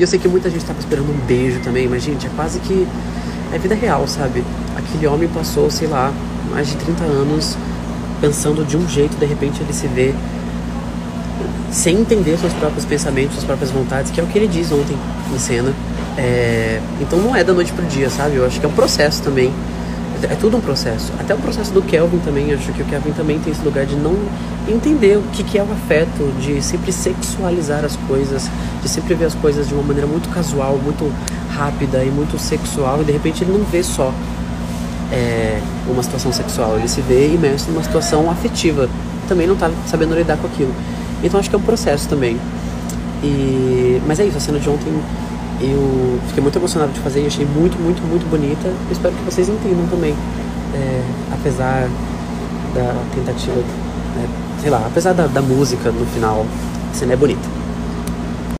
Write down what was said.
E eu sei que muita gente tava esperando um beijo também, mas gente, é quase que é vida real, sabe? Aquele homem passou, sei lá, mais de 30 anos pensando de um jeito, de repente ele se vê sem entender seus próprios pensamentos, suas próprias vontades, que é o que ele diz ontem em cena. É... Então não é da noite pro dia, sabe? Eu acho que é um processo também. É tudo um processo. Até o processo do Kelvin também, acho que o Kelvin também tem esse lugar de não entender o que, que é o afeto, de sempre sexualizar as coisas, de sempre ver as coisas de uma maneira muito casual, muito rápida e muito sexual, e de repente ele não vê só é, uma situação sexual, ele se vê imerso numa situação afetiva, também não tá sabendo lidar com aquilo. Então acho que é um processo também. E, mas é isso, a cena de ontem eu fiquei muito emocionado de fazer e achei muito, muito, muito bonita. Eu espero que vocês entendam também. É, apesar da tentativa, né, sei lá, apesar da, da música no final, a cena é bonita.